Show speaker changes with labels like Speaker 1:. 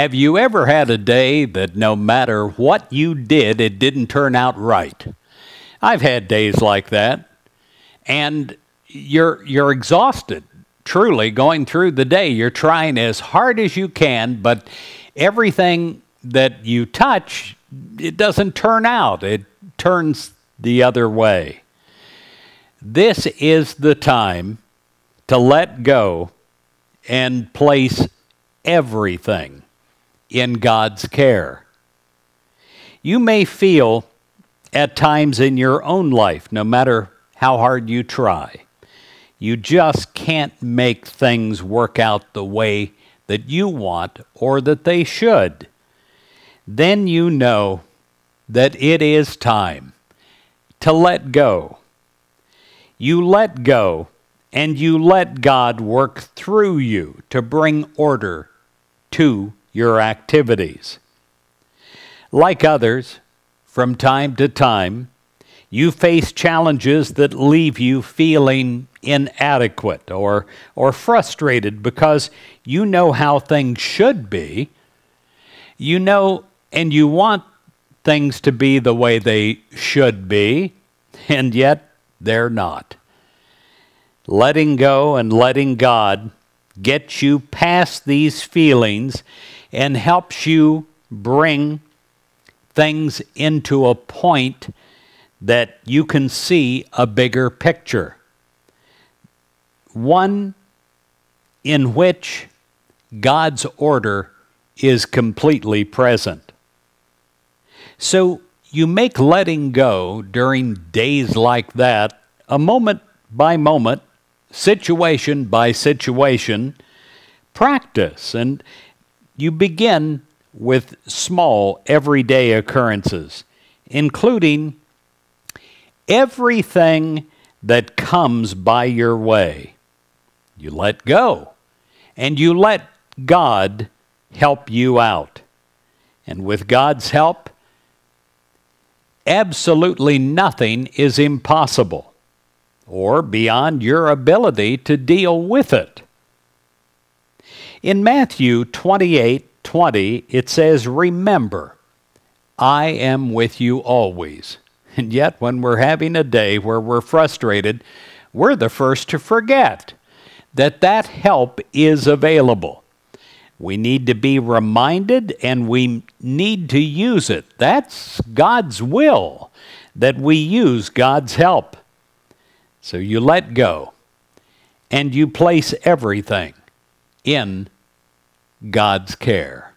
Speaker 1: Have you ever had a day that no matter what you did, it didn't turn out right? I've had days like that. And you're, you're exhausted, truly, going through the day. You're trying as hard as you can, but everything that you touch, it doesn't turn out. It turns the other way. This is the time to let go and place everything in God's care. You may feel at times in your own life, no matter how hard you try, you just can't make things work out the way that you want or that they should. Then you know that it is time to let go. You let go and you let God work through you to bring order to your activities. Like others, from time to time, you face challenges that leave you feeling inadequate or, or frustrated because you know how things should be. You know and you want things to be the way they should be, and yet they're not. Letting go and letting God get you past these feelings and helps you bring things into a point that you can see a bigger picture. One in which God's order is completely present. So you make letting go during days like that a moment by moment, situation by situation practice. And you begin with small, everyday occurrences, including everything that comes by your way. You let go, and you let God help you out. And with God's help, absolutely nothing is impossible or beyond your ability to deal with it. In Matthew 28 20, it says, Remember, I am with you always. And yet, when we're having a day where we're frustrated, we're the first to forget that that help is available. We need to be reminded and we need to use it. That's God's will that we use God's help. So you let go and you place everything in God's care.